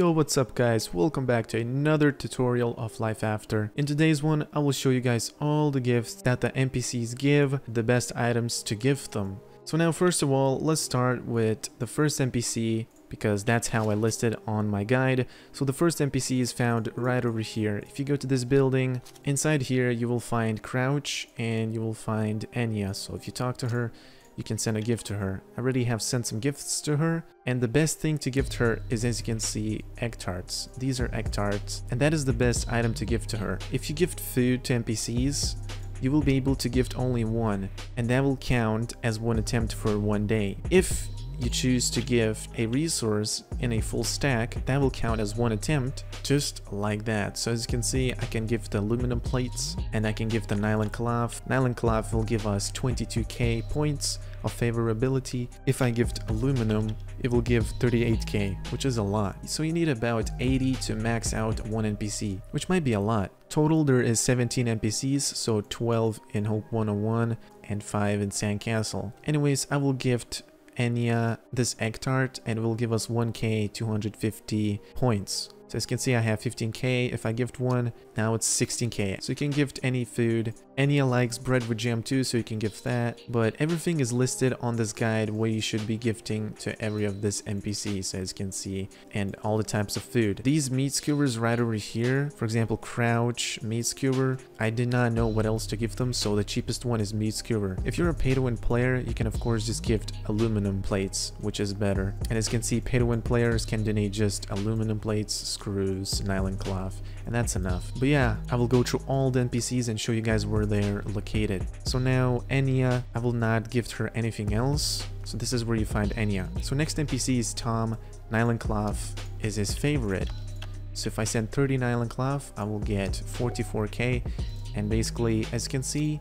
Yo, what's up guys? Welcome back to another tutorial of Life After. In today's one, I will show you guys all the gifts that the NPCs give, the best items to give them. So now first of all, let's start with the first NPC because that's how I listed on my guide. So the first NPC is found right over here. If you go to this building, inside here you will find Crouch and you will find Enya. So if you talk to her, you can send a gift to her. I already have sent some gifts to her and the best thing to gift her is as you can see egg tarts. These are egg tarts and that is the best item to give to her. If you gift food to NPCs, you will be able to gift only one and that will count as one attempt for one day. If you choose to give a resource in a full stack, that will count as one attempt, just like that. So as you can see, I can give the aluminum plates and I can give the nylon cloth. Nylon cloth will give us 22k points of favorability. If I gift aluminum, it will give 38k, which is a lot. So you need about 80 to max out one NPC, which might be a lot. Total there is 17 NPCs, so 12 in Hope 101 and 5 in Sandcastle. Anyways, I will gift Enya this egg tart and it will give us 1k 250 points. So as you can see, I have 15k. If I gift one, now it's 16k. So you can gift any food. Enya likes bread with jam too, so you can gift that. But everything is listed on this guide where you should be gifting to every of this NPCs, as you can see, and all the types of food. These meat skewers right over here, for example, Crouch meat skewer, I did not know what else to give them, so the cheapest one is meat skewer. If you're a pay-to-win player, you can of course just gift aluminum plates, which is better. And as you can see, pay-to-win players can donate just aluminum plates, screws, nylon cloth, and that's enough. But yeah, I will go through all the NPCs and show you guys where they're located. So now Enya, I will not gift her anything else. So this is where you find Enya. So next NPC is Tom. Nylon cloth is his favorite. So if I send 30 nylon cloth, I will get 44k. And basically, as you can see,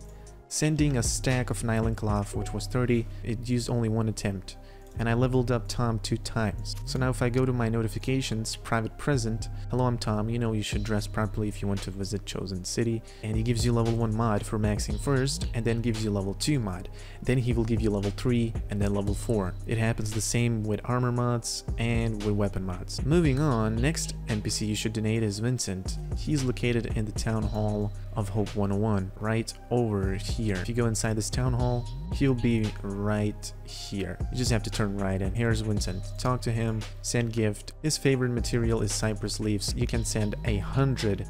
sending a stack of nylon cloth, which was 30, it used only one attempt and I leveled up Tom two times. So now if I go to my notifications, private present, hello I'm Tom, you know you should dress properly if you want to visit chosen city, and he gives you level 1 mod for maxing first, and then gives you level 2 mod. Then he will give you level 3, and then level 4. It happens the same with armor mods and with weapon mods. Moving on, next NPC you should donate is Vincent. He's located in the town hall of Hope 101, right over here. If you go inside this town hall, he'll be right here. You just have to turn right and here's Vincent. Talk to him, send gift. His favorite material is cypress leaves. You can send a hundred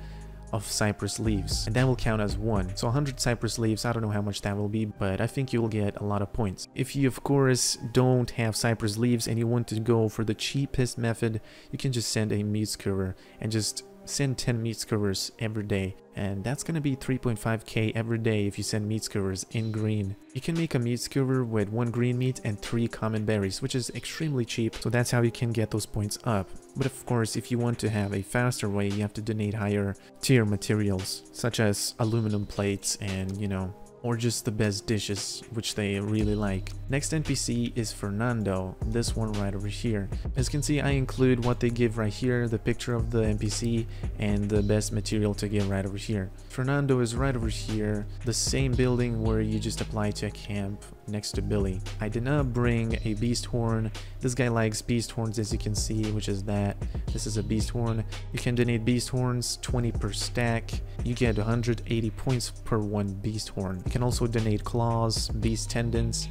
of cypress leaves and that will count as one so 100 cypress leaves i don't know how much that will be but i think you will get a lot of points if you of course don't have cypress leaves and you want to go for the cheapest method you can just send a meat skewer and just send 10 meat skewers every day and that's gonna be 3.5k every day if you send meat skewers in green. You can make a meat skewer with one green meat and three common berries which is extremely cheap so that's how you can get those points up. But of course if you want to have a faster way you have to donate higher tier materials such as aluminum plates and you know or just the best dishes which they really like. Next NPC is Fernando, this one right over here. As you can see I include what they give right here, the picture of the NPC and the best material to give right over here. Fernando is right over here, the same building where you just apply to a camp next to Billy. I did not bring a beast horn. This guy likes beast horns as you can see, which is that. This is a beast horn. You can donate beast horns, 20 per stack. You get 180 points per one beast horn. You can also donate claws, beast tendons,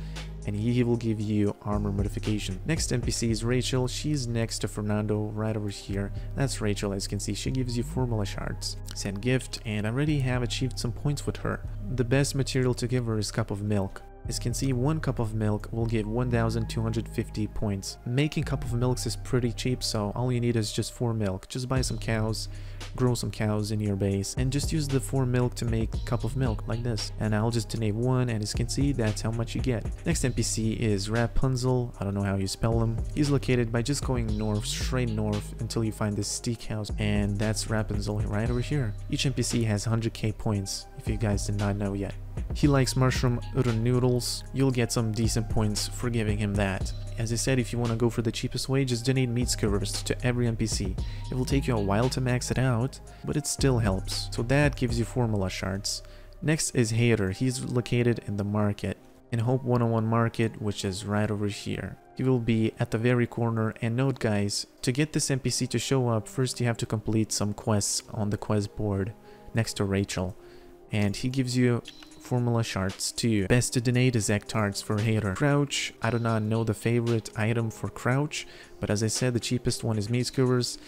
and he will give you armor modification. Next NPC is Rachel. She's next to Fernando right over here. That's Rachel as you can see. She gives you formula shards. Send gift and I already have achieved some points with her. The best material to give her is cup of milk. As you can see, one cup of milk will give 1250 points. Making cup of milks is pretty cheap, so all you need is just 4 milk. Just buy some cows, grow some cows in your base, and just use the 4 milk to make cup of milk, like this. And I'll just donate one, and as you can see, that's how much you get. Next NPC is Rapunzel, I don't know how you spell him. He's located by just going north, straight north, until you find this steak house, and that's Rapunzel right over here. Each NPC has 100k points, if you guys did not know yet. He likes mushroom udon noodles. You'll get some decent points for giving him that. As I said, if you want to go for the cheapest way, just donate meat skewers to every NPC. It will take you a while to max it out, but it still helps. So that gives you formula shards. Next is Hater. He's located in the market in Hope 101 Market, which is right over here. he will be at the very corner. And note guys, to get this NPC to show up, first you have to complete some quests on the quest board next to Rachel. And he gives you formula shards too. Best to donate is egg tarts for hater. Crouch, I do not know the favorite item for Crouch, but as I said, the cheapest one is meat skewers.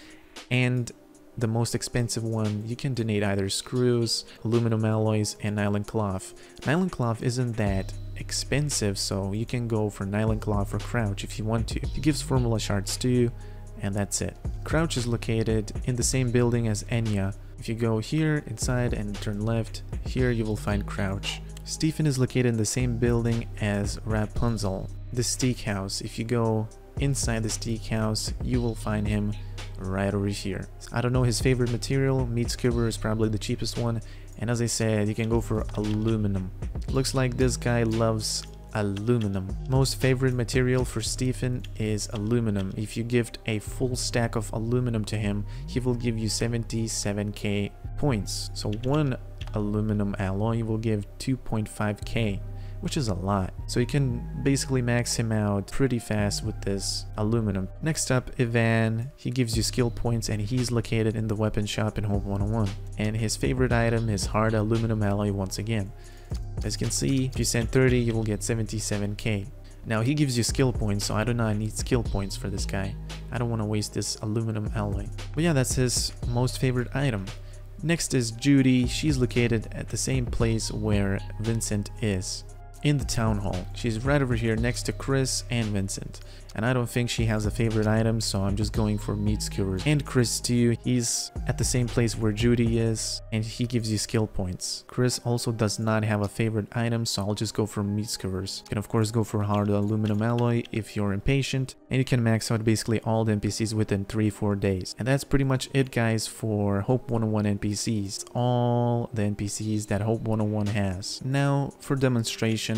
And the most expensive one, you can donate either screws, aluminum alloys, and nylon cloth. Nylon cloth isn't that expensive, so you can go for nylon cloth or crouch if you want to. It gives formula shards too, and that's it. Crouch is located in the same building as Enya. If you go here inside and turn left, here you will find Crouch. Stephen is located in the same building as Rapunzel. The steak house, if you go inside the steak house, you will find him right over here. I don't know his favorite material, meat skewer is probably the cheapest one, and as I said, you can go for aluminum. Looks like this guy loves aluminum. Most favorite material for Stephen is aluminum. If you gift a full stack of aluminum to him, he will give you 77k points. So one aluminum alloy will give 2.5k which is a lot. So you can basically max him out pretty fast with this aluminum. Next up, Ivan. He gives you skill points and he's located in the weapon shop in Hope 101. And his favorite item is hard aluminum alloy once again. As you can see, if you send 30, you will get 77k. Now he gives you skill points, so I do not know. I need skill points for this guy. I don't want to waste this aluminum alloy. But yeah, that's his most favorite item. Next is Judy. She's located at the same place where Vincent is in the town hall. She's right over here next to Chris and Vincent. And I don't think she has a favorite item, so I'm just going for meat skewers. And Chris too, he's at the same place where Judy is, and he gives you skill points. Chris also does not have a favorite item, so I'll just go for meat skewers. You can of course go for hard aluminum alloy if you're impatient, and you can max out basically all the NPCs within 3-4 days. And that's pretty much it guys for Hope 101 NPCs. All the NPCs that Hope 101 has. Now for demonstration,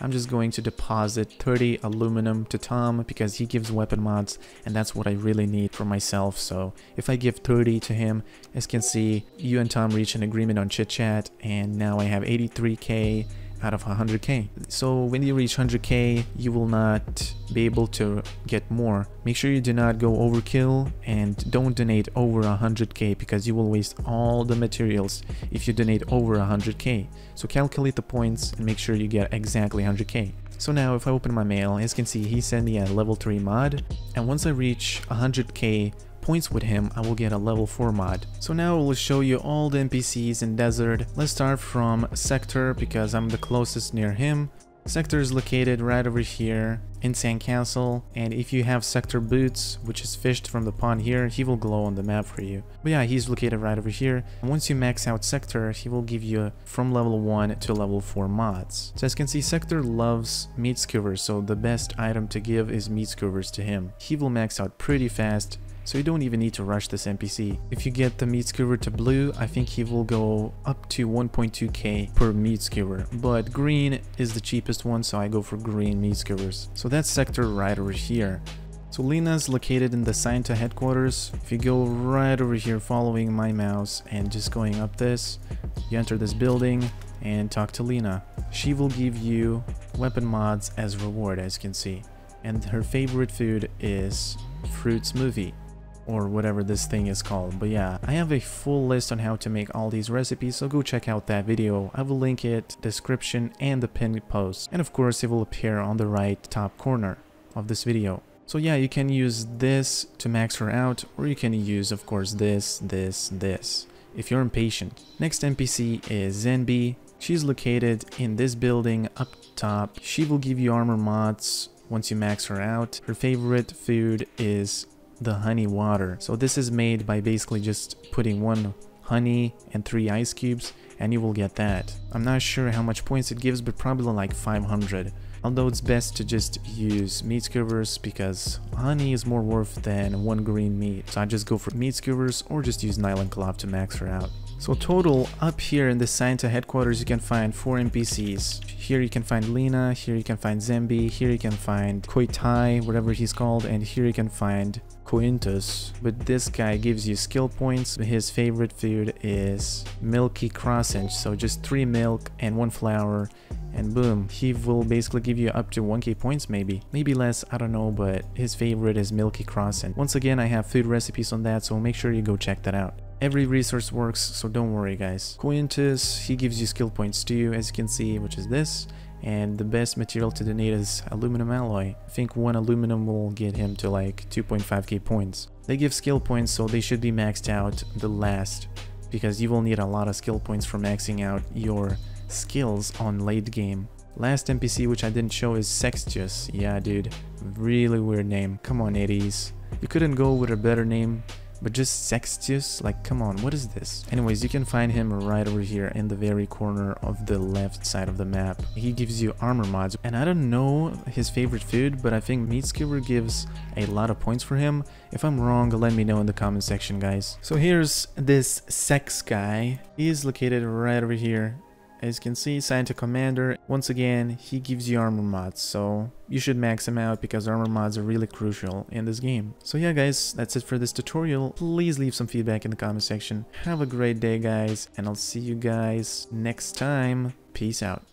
I'm just going to deposit 30 aluminum to Tom because he gives weapon mods and that's what I really need for myself. So if I give 30 to him, as you can see, you and Tom reach an agreement on chit chat and now I have 83k out of 100k. So when you reach 100k, you will not be able to get more. Make sure you do not go overkill and don't donate over 100k because you will waste all the materials if you donate over 100k. So calculate the points and make sure you get exactly 100k. So now if I open my mail, as you can see, he sent me a level 3 mod and once I reach 100k points with him, I will get a level 4 mod. So now I will show you all the NPCs in Desert. Let's start from Sector because I'm the closest near him. Sector is located right over here in Sandcastle and if you have sector boots which is fished from the pond here he will glow on the map for you but yeah he's located right over here and once you max out sector he will give you from level 1 to level 4 mods so as you can see sector loves meat skewers so the best item to give is meat skewers to him he will max out pretty fast so you don't even need to rush this NPC. If you get the meat skewer to blue, I think he will go up to 1.2k per meat skewer, but green is the cheapest one, so I go for green meat skewers. So that's sector right over here. So Lena's located in the Santa headquarters. If you go right over here following my mouse and just going up this, you enter this building and talk to Lena. She will give you weapon mods as reward as you can see. And her favorite food is fruit smoothie or whatever this thing is called. But yeah, I have a full list on how to make all these recipes, so go check out that video. I will link it, description, and the pinned post. And of course, it will appear on the right top corner of this video. So yeah, you can use this to max her out, or you can use, of course, this, this, this, if you're impatient. Next NPC is Zenbi. She's located in this building up top. She will give you armor mods once you max her out. Her favorite food is the honey water. So this is made by basically just putting one honey and three ice cubes and you will get that. I'm not sure how much points it gives but probably like 500. Although it's best to just use meat skewers because honey is more worth than one green meat. So I just go for meat skewers or just use nylon cloth to max her out. So total, up here in the Santa headquarters, you can find four NPCs. Here you can find Lena, here you can find Zembi, here you can find Koitai, whatever he's called, and here you can find Quintus. But this guy gives you skill points. His favorite food is milky croissant, so just three milk and one flour and boom, he will basically give you up to 1k points maybe. Maybe less, I don't know, but his favorite is Milky Croissant once again I have food recipes on that so make sure you go check that out. Every resource works, so don't worry guys. Quintus, he gives you skill points too, as you can see, which is this. And the best material to donate is aluminum alloy. I think one aluminum will get him to like 2.5k points. They give skill points, so they should be maxed out the last, because you will need a lot of skill points for maxing out your skills on late game. Last NPC which I didn't show is Sextius. Yeah, dude. Really weird name. Come on, NetEase. You couldn't go with a better name but just Sextius, like come on, what is this? Anyways, you can find him right over here in the very corner of the left side of the map. He gives you armor mods, and I don't know his favorite food, but I think Meat Skewer gives a lot of points for him. If I'm wrong, let me know in the comment section, guys. So here's this Sex guy. He is located right over here as you can see, Scientist Commander, once again, he gives you armor mods, so you should max him out because armor mods are really crucial in this game. So yeah guys, that's it for this tutorial. Please leave some feedback in the comment section. Have a great day guys, and I'll see you guys next time. Peace out.